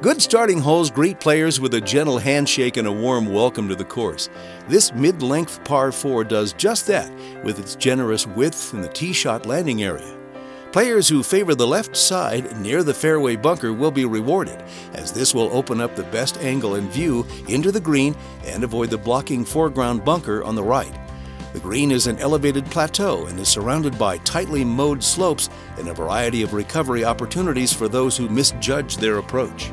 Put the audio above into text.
Good starting holes greet players with a gentle handshake and a warm welcome to the course. This mid length par 4 does just that with its generous width and the tee shot landing area. Players who favor the left side near the fairway bunker will be rewarded, as this will open up the best angle and view into the green and avoid the blocking foreground bunker on the right. The green is an elevated plateau and is surrounded by tightly mowed slopes and a variety of recovery opportunities for those who misjudge their approach.